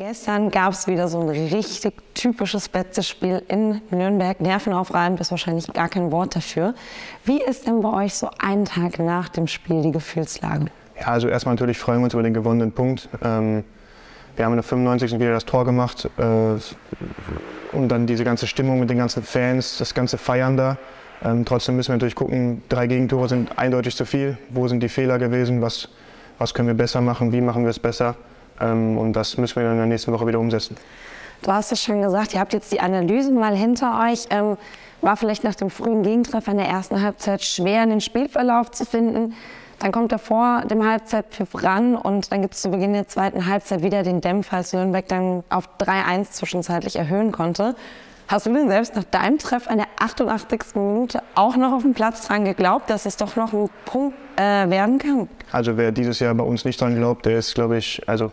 Gestern gab es wieder so ein richtig typisches Betze-Spiel in Nürnberg. Nervenaufreibend ist wahrscheinlich gar kein Wort dafür. Wie ist denn bei euch so einen Tag nach dem Spiel die Gefühlslage? Ja, also erstmal natürlich freuen wir uns über den gewonnenen Punkt. Ähm, wir haben in der 95. wieder das Tor gemacht äh, und dann diese ganze Stimmung mit den ganzen Fans, das ganze Feiern da. Ähm, trotzdem müssen wir natürlich gucken, drei Gegentore sind eindeutig zu viel. Wo sind die Fehler gewesen? Was, was können wir besser machen? Wie machen wir es besser? Ähm, und das müssen wir dann in der nächsten Woche wieder umsetzen. Du hast es schon gesagt, ihr habt jetzt die Analysen mal hinter euch. Ähm, war vielleicht nach dem frühen Gegentreffer in der ersten Halbzeit schwer, einen Spielverlauf zu finden. Dann kommt er vor dem Halbzeitpfiff ran und dann gibt es zu Beginn der zweiten Halbzeit wieder den Dämpfer, als Nürnberg dann auf 3-1 zwischenzeitlich erhöhen konnte. Hast du denn selbst nach deinem Treff an der 88. Minute auch noch auf dem Platz dran geglaubt, dass es doch noch ein Punkt äh, werden kann? Also wer dieses Jahr bei uns nicht dran glaubt, der ist, glaube ich, also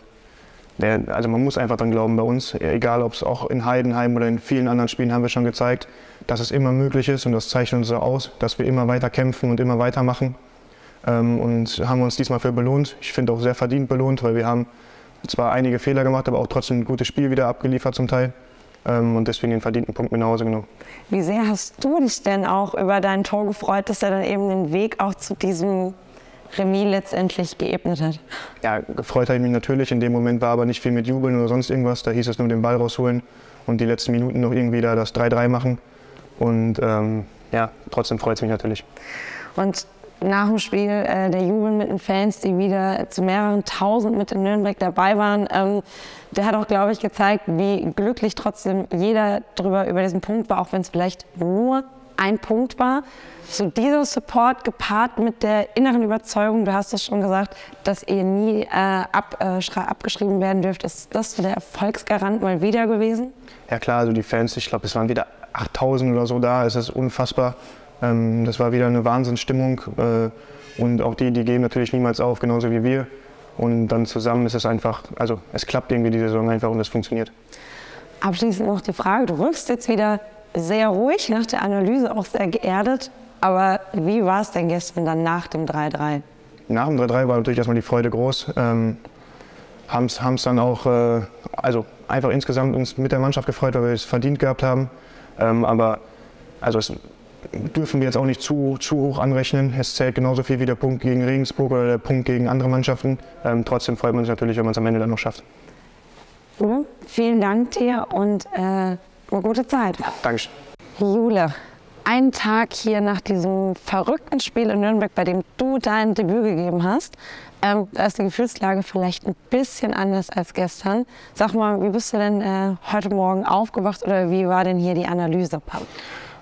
der, also man muss einfach dran glauben bei uns, egal ob es auch in Heidenheim oder in vielen anderen Spielen haben wir schon gezeigt, dass es immer möglich ist und das zeichnet uns so aus, dass wir immer weiter kämpfen und immer weitermachen. Ähm, und haben uns diesmal für belohnt. Ich finde auch sehr verdient belohnt, weil wir haben zwar einige Fehler gemacht, aber auch trotzdem ein gutes Spiel wieder abgeliefert zum Teil. Ähm, und deswegen den verdienten Punkt mit nach Hause genommen. Wie sehr hast du dich denn auch über dein Tor gefreut, dass er dann eben den Weg auch zu diesem Remis letztendlich geebnet hat? Ja, gefreut habe ich mich natürlich. In dem Moment war aber nicht viel mit Jubeln oder sonst irgendwas. Da hieß es nur den Ball rausholen und die letzten Minuten noch irgendwie da das 3-3 machen. Und ähm, ja, trotzdem freut es mich natürlich. Und nach dem Spiel äh, der Jubel mit den Fans, die wieder zu mehreren tausend mit in Nürnberg dabei waren, ähm, der hat auch, glaube ich, gezeigt, wie glücklich trotzdem jeder darüber über diesen Punkt war, auch wenn es vielleicht nur ein Punkt war. So dieser Support gepaart mit der inneren Überzeugung, du hast es schon gesagt, dass ihr nie äh, ab, äh, abgeschrieben werden dürft, ist das so der Erfolgsgarant mal wieder gewesen? Ja klar, also die Fans, ich glaube, es waren wieder 8000 oder so da, es ist unfassbar. Ähm, das war wieder eine Wahnsinnsstimmung äh, und auch die, die geben natürlich niemals auf, genauso wie wir. Und dann zusammen ist es einfach, also es klappt irgendwie die Saison einfach und es funktioniert. Abschließend noch die Frage, du wirkst jetzt wieder sehr ruhig, nach der Analyse auch sehr geerdet. Aber wie war es denn gestern dann nach dem 3-3? Nach dem 3-3 war natürlich erstmal die Freude groß. Ähm, haben es dann auch, äh, also einfach insgesamt uns mit der Mannschaft gefreut, weil wir es verdient gehabt haben. Ähm, aber also es dürfen wir jetzt auch nicht zu, zu hoch anrechnen. Es zählt genauso viel wie der Punkt gegen Regensburg oder der Punkt gegen andere Mannschaften. Ähm, trotzdem freut man sich natürlich, wenn man es am Ende dann noch schafft. Jule, vielen Dank dir und äh, eine gute Zeit. Dankeschön. Jule, ein Tag hier nach diesem verrückten Spiel in Nürnberg, bei dem du dein Debüt gegeben hast. Ähm, da ist die Gefühlslage vielleicht ein bisschen anders als gestern. Sag mal, wie bist du denn äh, heute Morgen aufgewacht oder wie war denn hier die Analyse?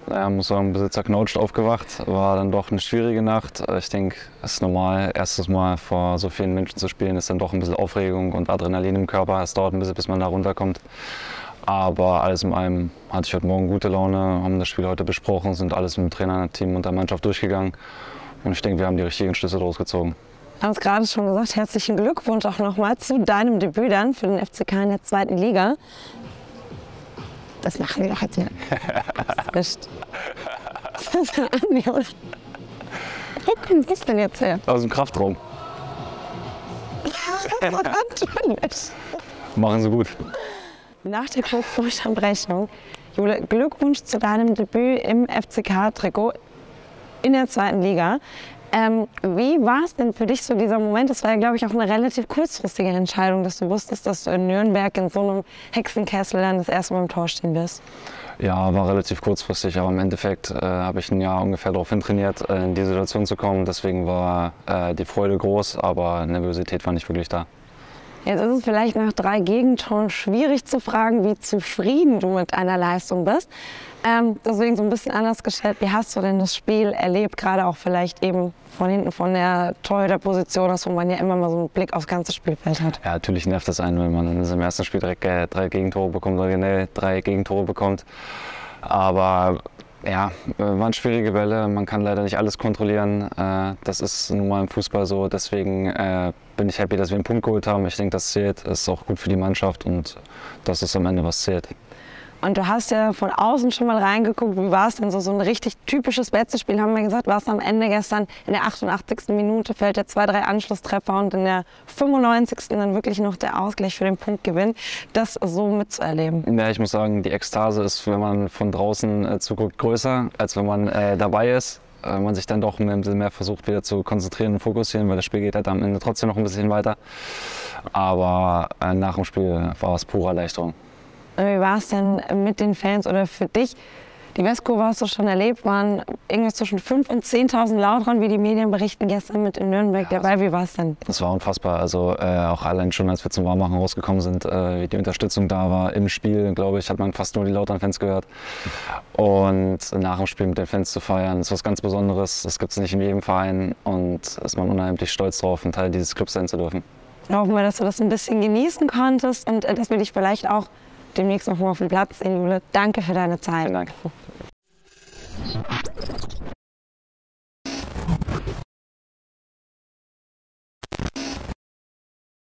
Naja, muss sagen, ein bisschen zerknautscht aufgewacht. War dann doch eine schwierige Nacht. Ich denke, es ist normal. Erstes Mal vor so vielen Menschen zu spielen, ist dann doch ein bisschen Aufregung und Adrenalin im Körper. Es dauert ein bisschen, bis man da runterkommt. Aber alles in allem hatte ich heute Morgen gute Laune, haben das Spiel heute besprochen, sind alles mit dem Trainerteam und der Mannschaft durchgegangen. Und ich denke, wir haben die richtigen Schlüsse daraus gezogen. Wir haben es gerade schon gesagt, herzlichen Glückwunsch auch nochmal zu deinem Debüt dann für den FCK in der zweiten Liga. Das machen wir doch jetzt hier. Das ist Andi, oder? Wo kommt das denn jetzt her? Aus dem Kraftraum. Natürlich. Machen Sie gut. Nach der Kurzunterbrechung, Jule, Glückwunsch zu deinem Debüt im FCK-Trikot in der zweiten Liga. Ähm, wie war es denn für dich so dieser Moment? Das war ja, glaube ich, auch eine relativ kurzfristige Entscheidung, dass du wusstest, dass du in Nürnberg in so einem Hexenkessel dann das erste Mal im Tor stehen wirst. Ja, war relativ kurzfristig, aber im Endeffekt äh, habe ich ein Jahr ungefähr darauf trainiert, äh, in die Situation zu kommen. Deswegen war äh, die Freude groß, aber Nervosität war nicht wirklich da. Jetzt ist es vielleicht nach drei Gegentoren schwierig zu fragen, wie zufrieden du mit deiner Leistung bist. Ähm, deswegen so ein bisschen anders gestellt. Wie hast du denn das Spiel erlebt? Gerade auch vielleicht eben von hinten von der Torhüterposition aus, wo man ja immer mal so einen Blick aufs ganze Spielfeld hat. Ja, natürlich nervt das einen, wenn man im ersten Spiel direkt äh, drei Gegentore bekommt oder generell drei Gegentore bekommt. Aber ja, äh, waren schwierige Bälle. Man kann leider nicht alles kontrollieren. Äh, das ist nun mal im Fußball so. Deswegen äh, bin ich happy, dass wir einen Punkt geholt haben. Ich denke, das zählt. Das ist auch gut für die Mannschaft und das ist am Ende, was zählt. Und du hast ja von außen schon mal reingeguckt, wie war es denn so? So ein richtig typisches Betze-Spiel, haben wir gesagt, war es am Ende gestern in der 88. Minute fällt der zwei, drei Anschlusstreffer und in der 95. dann wirklich noch der Ausgleich für den Punktgewinn. Das so mitzuerleben. Ja, ich muss sagen, die Ekstase ist, wenn man von draußen äh, zuguckt, größer, als wenn man äh, dabei ist äh, man sich dann doch ein bisschen mehr versucht, wieder zu konzentrieren und fokussieren, weil das Spiel geht halt am Ende trotzdem noch ein bisschen weiter. Aber äh, nach dem Spiel war es pure Erleichterung. Wie war es denn mit den Fans oder für dich? Die Westkurve hast du schon erlebt, waren irgendwas zwischen 5.000 und 10.000 laut dran, wie die Medien berichten, gestern mit in Nürnberg ja, dabei. Wie war es denn? Das war unfassbar. Also äh, auch allein schon, als wir zum Warmmachen rausgekommen sind, äh, wie die Unterstützung da war im Spiel, glaube ich, hat man fast nur die lauteren Fans gehört. Und nach dem Spiel mit den Fans zu feiern, ist was ganz Besonderes. Das gibt es nicht in jedem Verein und ist man unheimlich stolz drauf, ein Teil dieses Clubs sein zu dürfen. Hoffen wir, dass du das ein bisschen genießen konntest und äh, dass wir dich vielleicht auch demnächst noch mal auf dem Platz sehen, Jule. Danke für deine Zeit. Vielen Dank.